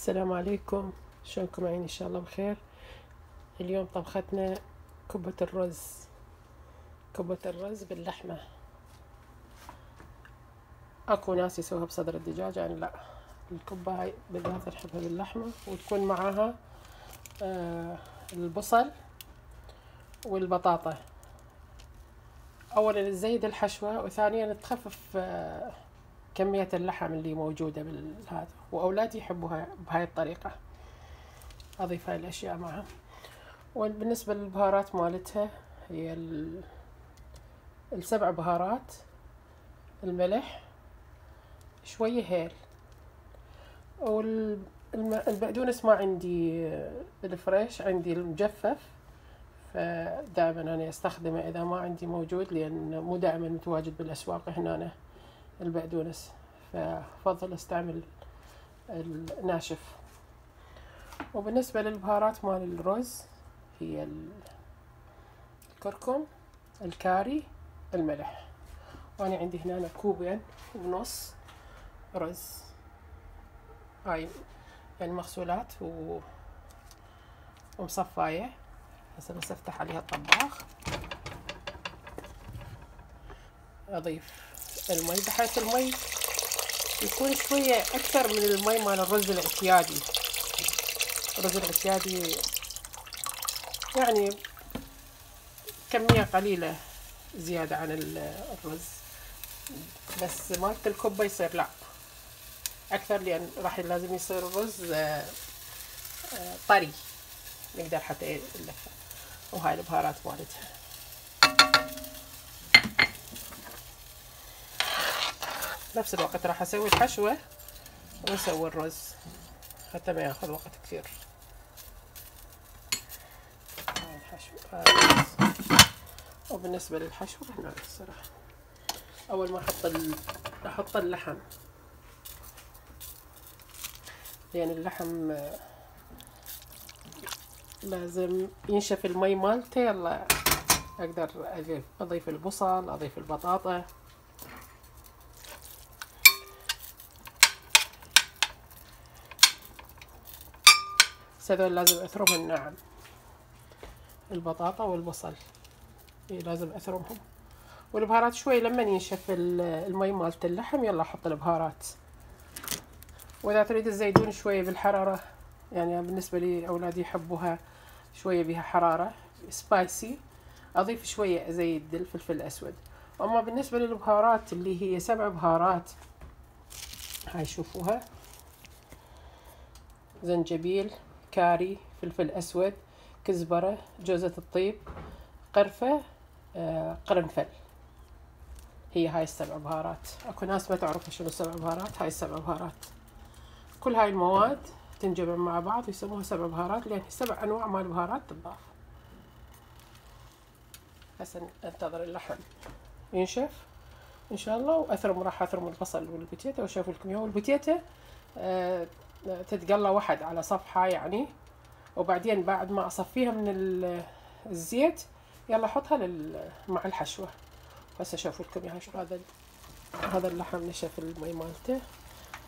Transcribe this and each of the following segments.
السلام عليكم. شلونكم عيني إن شاء الله بخير. اليوم طبختنا كبة الرز. كبة الرز باللحمة. أكو ناس يسووها بصدر الدجاج أنا لا الكبة هاي بالذات نحبها باللحمة. وتكون معاها آه البصل والبطاطا. اولا تزيد الحشوة وثانيا تخفف آه كمية اللحم اللي موجودة بالهذا وأولادي يحبوها بهاي الطريقة. أضيف هاي الأشياء معها. وبالنسبة للبهارات مالتها هي السبع بهارات الملح شوية هيل. والبقدونس ما عندي الفريش عندي المجفف. فدائما أنا أستخدمه إذا ما عندي موجود لأن مو دائما متواجد بالأسواق هنا. البقدونس. ففضل استعمل الناشف. وبالنسبة للبهارات مال الرز هي الكركم الكاري الملح. وأنا عندي هنا كوبين ونص رز. هاي يعني مغسولات و... ومصفاية. هسه بس أفتح عليها الطباخ. أضيف المي بحيث المي يكون شوية أكثر من المي مال الرز الاعتيادي الرز الاعتيادي يعني كمية قليلة زيادة عن الرز. بس مالت الكبة يصير لا. أكثر لأن راح لازم يصير الرز طري. نقدر حتى نلفه وهاي البهارات مالتها. نفس الوقت راح أسوي الحشوة وأسوي الرز. حتى ما ياخذ وقت كثير. هاي الحشوة وبالنسبة للحشوة هنا الصراحة أول ما أحط. أحط اللحم. لأن اللحم لازم ينشف المي مالته. يلا أقدر أضيف البصل أضيف البطاطا. هذول لازم اثرمهم ناعم البطاطا والبصل. لازم أثرمهم. والبهارات شوي لما ينشف المي مالت اللحم يلا أحط البهارات. وإذا تريد تزيدون شوي بالحرارة يعني بالنسبة لي أولادي يحبوها شوية بها حرارة spicy أضيف شوية زيت الفلفل الأسود. اما بالنسبة للبهارات اللي هي سبع بهارات هاي شوفوها. زنجبيل. كاري فلفل أسود كزبرة جوزة الطيب قرفة آه، قرنفل. هي هاي السبع بهارات. أكو ناس ما تعرف شنو السبع بهارات هاي السبع بهارات. كل هاي المواد تنجمع مع بعض يسموها سبع بهارات لأن سبع أنواع مال بهارات تضاف. هسه أنتظر اللحم. ينشف؟ إن شاء الله. وأثرم راح أثرم البصل والبتيتا وأشوف لكم إياه. والبتيتا آه تتقلى واحد على صفحة يعني. وبعدين بعد ما أصفيها من الزيت يلا أحطها مع الحشوة. هسه أشوف لكم يعني شو هذا هذا اللحم نشف المي مالته.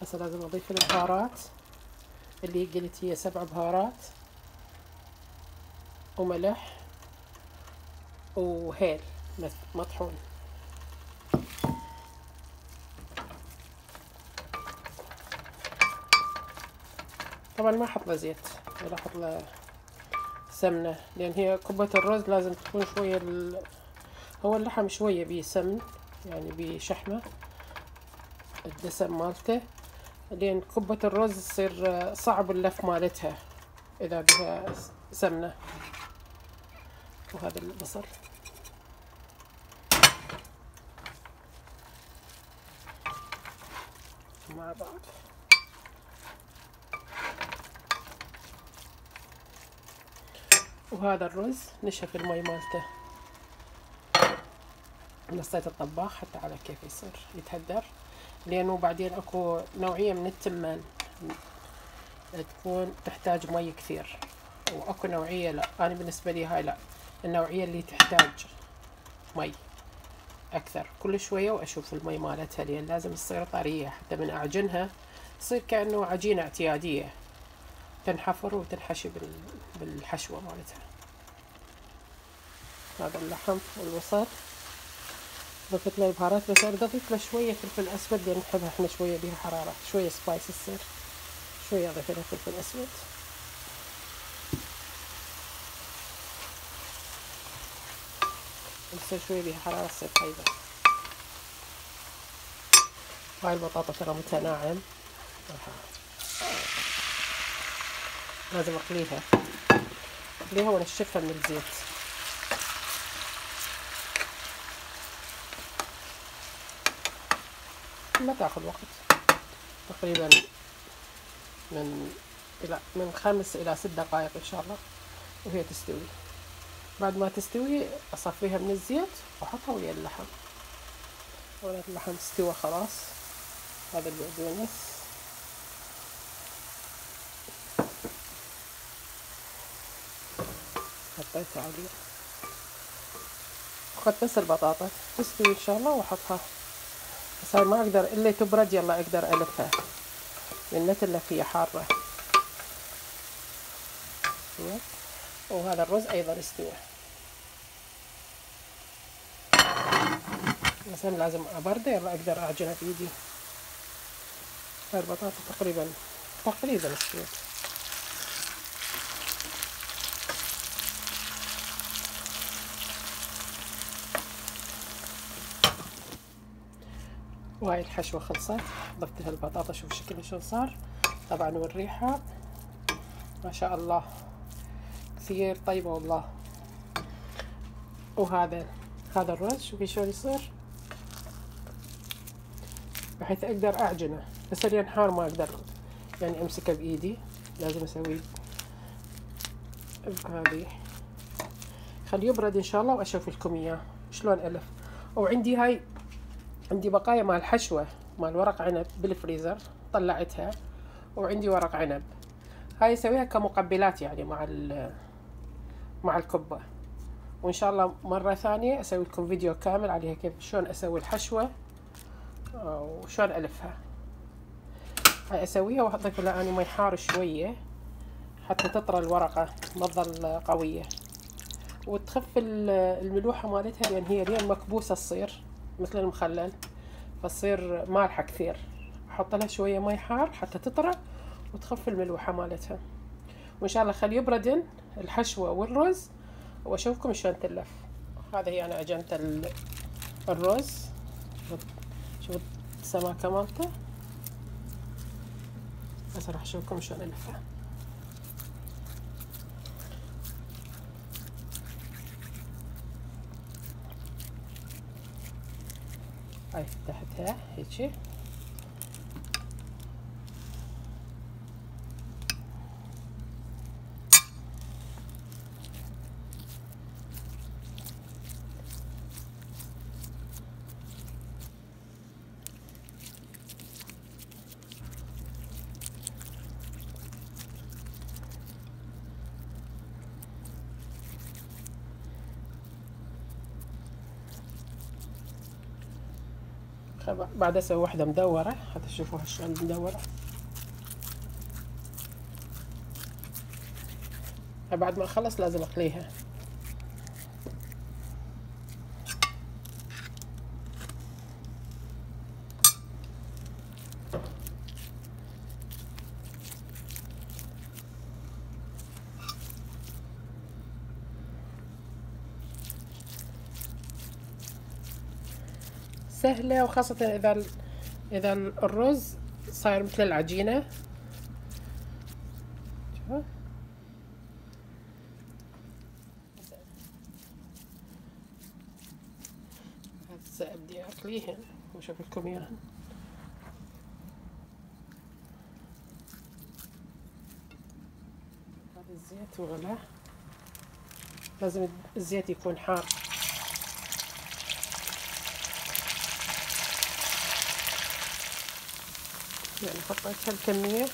هسه لازم أضيف البهارات اللي قلت هي سبع بهارات. وملح. وهيل مطحون. طبعا ما أحط له زيت ولا أحط له سمنة لأن هي كبة الرز لازم تكون شوية ال... هو اللحم شوية بيه سمن يعني بيه شحمة الدسم مالته لأن كبة الرز يصير صعب اللف مالتها إذا بها سمنة. وهذا البصل مع بعض. وهذا الرز نشف المي مالته. نصيت الطباخ حتى على كيف يصير يتهدر. لأنه بعدين أكو نوعية من التمان تكون تحتاج مي كثير. وأكو نوعية لا أنا بالنسبة لي هاي لا النوعية اللي تحتاج مي أكثر. كل شوية وأشوف المي مالتها لأن لازم تصير طرية حتى من أعجنها تصير كأنه عجينة اعتيادية. تنحفر وتنحشي بالحشوة مالتها. هذا اللحم والوسط ضفت له البهارات بس اريد أضيف له شوية فلفل أسود لأن نحبها إحنا شوية بيها حرارة. شوية سبايس تصير شوية أضيف له فلفل أسود. يصير شوية بيها حرارة تصير طيبة هاي البطاطا ترى متناعم. لازم اقليها اقليها وانشفها من الزيت. ما تاخذ وقت. تقريبا من إلى من خمس إلى ست دقائق إن شاء الله وهي تستوي. بعد ما تستوي أصفيها من الزيت وأحطها ويا اللحم. ولات اللحم استوى خلاص. هذا البقدونس. حطيته عليه اخذت بس البطاطا تستوي إن شاء الله واحطها بس هاي ما أقدر إلا تبرد يلا أقدر ألفها. لأن مثل فيها حارة. وهذا الرز أيضا استوى مثلا لازم أبرده يلا أقدر اعجنها بايدي هاي البطاطا تقريبا تقريبا استوت وهاي الحشوة خلصت. ضفت لها البطاطا شوف شكلها شو صار. طبعا والريحة ما شاء الله كثير طيبة والله. وهذا هذا الرز شوفي شلون يصير؟ بحيث أقدر أعجنه. بس الين حار ما أقدر يعني أمسكه بإيدي. لازم أسوي هذه. خليه يبرد إن شاء الله وأشوف لكم إياه. شلون ألف؟ وعندي هاي عندي بقايا مال حشوة مال ورق عنب بالفريزر طلعتها وعندي ورق عنب. هاي أسويها كمقبلات يعني مع مع الكبة. وإن شاء الله مرة ثانية أسوي لكم فيديو كامل عليها كيف شلون أسوي الحشوة وشلون ألفها. هاي أسويها واضيف لها أني مي حار شوية حتى تطرى الورقة ما تظل قوية. وتخف الملوحة مالتها لأن هي لين مكبوسة تصير. مثل المخلل فتصير مالحة كثير. أحط لها شوية مي حار حتى تطرى وتخف الملوحة مالتها. وإن شاء الله خلي يبردن الحشوة والرز وأشوفكم شلون تلف. هذا هي أنا عجنت الرز. شوف السماكة مالته. بس راح أشوفكم شلون الفه هاي فتحتها هيجي. بعد أسوي واحدة مدورة. حتى تشوفوها شلون مدورة. بعد ما اخلص لازم أقليها. سهلة وخاصة إذا إذا الرز صاير مثل العجينة. هسه أبدي أقليهن وأشوف لكم إياهن. هذا الزيت وغلاه لازم الزيت يكون حار. يعني حطيت هالكمية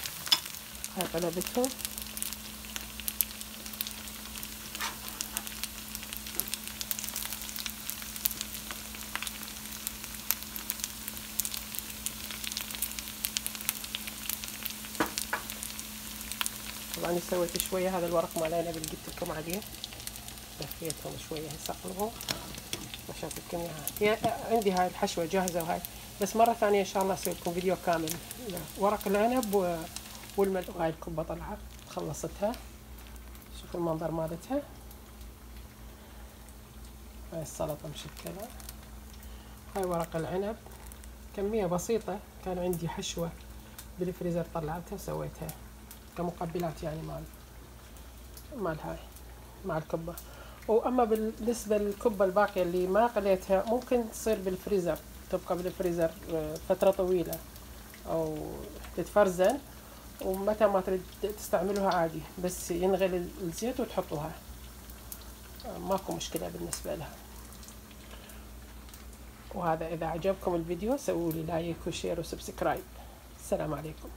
هاي قلبتهم طبعا سويت شوية هذا الورق مال العنب اللي قلت لكم عليه. لفيتهم شوية هسه اقلبهم عشان الكمية هاي عندي هاي الحشوة جاهزة وهاي. بس مرة ثانية إن شاء الله أسوي لكم فيديو كامل. ورق العنب والملح. هاي الكبة طلعت. خلصتها. شوفوا المنظر مالتها. هاي السلطة مشكلة. هاي ورق العنب. كمية بسيطة. كان عندي حشوة بالفريزر طلعتها وسويتها. كمقبلات يعني مال مال هاي مع الكبة وأما بالنسبة للكبة الباقية اللي ما قليتها ممكن تصير بالفريزر. تبقى بالفريزر آه، فترة طويلة. أو تتفرزن ومتى ما تريد تستعملوها عادي بس ينغلي الزيت وتحطوها. ماكو مشكلة بالنسبة لها. وهذا إذا عجبكم الفيديو سووا لي like و share و subscribe. السلام عليكم.